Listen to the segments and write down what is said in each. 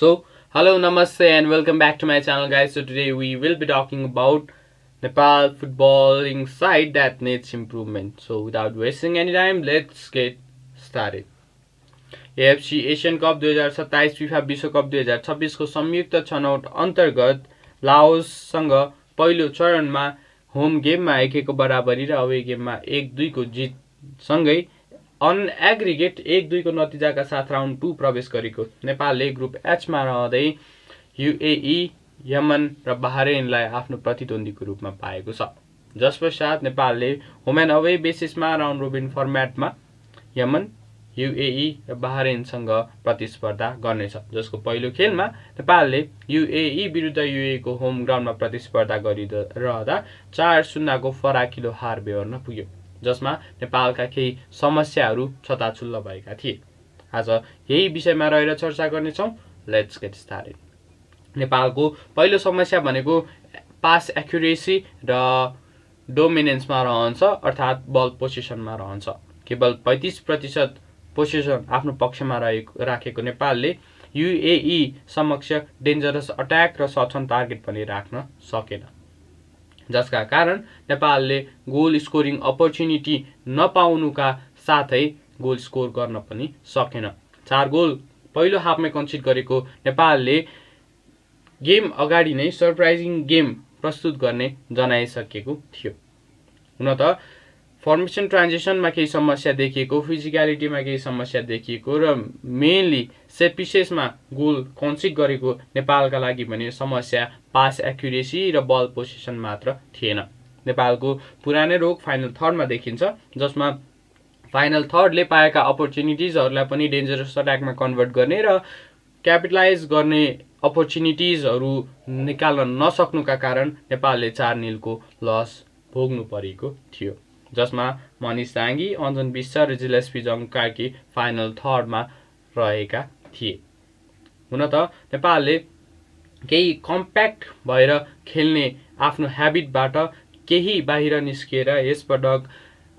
So, hello, namaste, and welcome back to my channel, guys. So, today we will be talking about Nepal footballing side that needs improvement. So, without wasting any time, let's get started. AFC Asian cup दुई हजार सत्ताइस FIFA विश्वकप दुई हजार छब्बिसको संयुक्त छनौट अन्तर्गत लाओससँग पहिलो चरणमा होम गेममा एक एकको बराबरी र अवे गेममा एक दुईको जितसँगै अन एग्रिगेट एक दुईको नतिजाका साथ राउन्ड टू प्रवेश गरेको। नेपालले ग्रुप एचमा रहँदै युएई यमन र बाहरेनलाई आफ्नो प्रतिद्वन्दीको रूपमा पाएको छ। जसपश्चात नेपालले होम अवे बेसिसमा राउन्ड रोबिन फर्मेटमा यमन युएई र बाहरेनसँग प्रतिस्पर्धा गर्नेछ। जसको पहिलो खेलमा नेपालले युएई विरुद्ध युएको होम ग्राउन्डमा प्रतिस्पर्धा गरिरहँदा चार शून्यको फराकिलो हार बेहोर्न पुग्यो। जसमा नेपालका केही समस्याहरू छताछुल्ल भएका थिए। आज यही विषयमा रहेर चर्चा गर्नेछौँ। लेट्स गेट स्टार्टेड नेपालको पहिलो समस्या भनेको पास एक्युरेसी र डोमिनेन्समा रहन्छ अर्थात् बल पोजिसनमा रहन्छ। केवल पैँतिस प्रतिशत पोसिसन आफ्नो पक्षमा रहेको राखेको नेपालले युएई समक्ष डेन्जरस अट्याक र सक्षम टार्गेट पनि राख्न सकेन। जसका कारण नेपालले गोल स्कोरिङ अपर्च्युनिटी नपाउनुका साथै गोल स्कोर गर्न पनि सकेन। चार गोल पहिलो हाफमै कन्सिड गरेको नेपालले गेम अगाडि नै सरप्राइजिङ गेम प्रस्तुत गर्ने जनाइसकेको थियो। हुन त फर्मेसन ट्रान्जेक्सनमा केही समस्या देखिएको फिजिकलिटीमा केही समस्या देखिएको र मेनली सेट पिसेसमा गोल कन्सिड गरेको नेपालका लागि भने समस्या पास एक्युरेसी र बल पोजिसन मात्र थिएन। नेपालको पुरानै रोग फाइनल थर्डमा देखिन्छ जसमा फाइनल थर्डले पाएका अपर्च्युनिटिजहरूलाई पनि डेन्जरस अट्याकमा कन्भर्ट गर्ने र क्यापिटलाइज गर्ने अपर्च्युनिटिजहरू निकाल्न नसक्नुका कारण नेपालले चार निलको लस भोग्नु परेको थियो। जसमा मनिष दाङ्गी अञ्जन विश्व र जिलेस्पी जङ कार्की फाइनल थर्डमा रहेका थिए। हुन त नेपालले केही कम्प्याक्ट भएर खेल्ने आफ्नो ह्याबिटबाट केही बाहिर निस्किएर यसपटक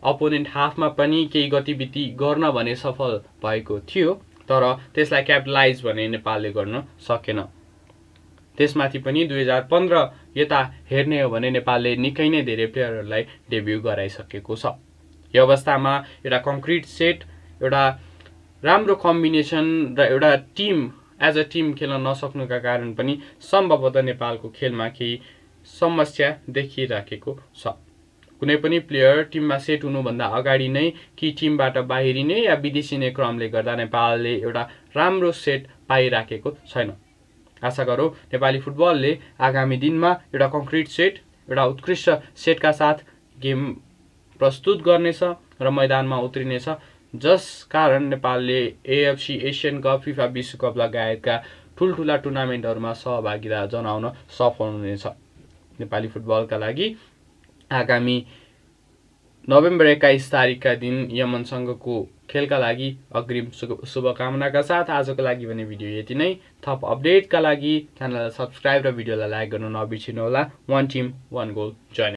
अपोनेन्ट हाफमा पनि केही गतिविधि गर्न भने सफल भएको थियो तर त्यसलाई क्यापिटलाइज भने नेपालले गर्न सकेन। त्यसमाथि पनि दुई हजार पन्ध्र यता हेर्ने हो भने नेपालले निकै नै धेरै प्लेयरहरूलाई डेब्यु गराइसकेको छ। यो अवस्थामा एउटा कङ्क्रिट सेट एउटा राम्रो कम्बिनेसन र एउटा टिम एज अ टिम खेल्न नसक्नुका कारण पनि सम्भवतः नेपालको खेलमा केही समस्या देखिराखेको छ। कुनै पनि प्लेयर टिममा सेट हुनुभन्दा अगाडि नै कि टिमबाट बाहिरिने या विदेशिने क्रमले गर्दा नेपालले एउटा राम्रो सेट पाइराखेको छैन। आशा गरौँ नेपाली फुटबलले आगामी दिनमा एउटा कङ्क्रिट सेट एउटा उत्कृष्ट सेटका साथ गेम प्रस्तुत गर्नेछ र मैदानमा उत्रिनेछ। जस कारण नेपालले एएफसी एसियन कप फिफा विश्वकप लगायतका ठुल्ठुला टुर्नामेन्टहरूमा सहभागिता जनाउन सफल हुनेछ। नेपाली फुटबलका लागि आगामी नोभेम्बर एक्काइस तारिकका दिन यमनसँगको खेलका लागि अग्रिम शुभकामनाका साथ आजको लागि भने भिडियो यति नै। थप अपडेटका लागि च्यानललाई सब्सक्राइब र भिडियोलाई लाइक गर्नु नबिर्सिनुहोला। One team one goal join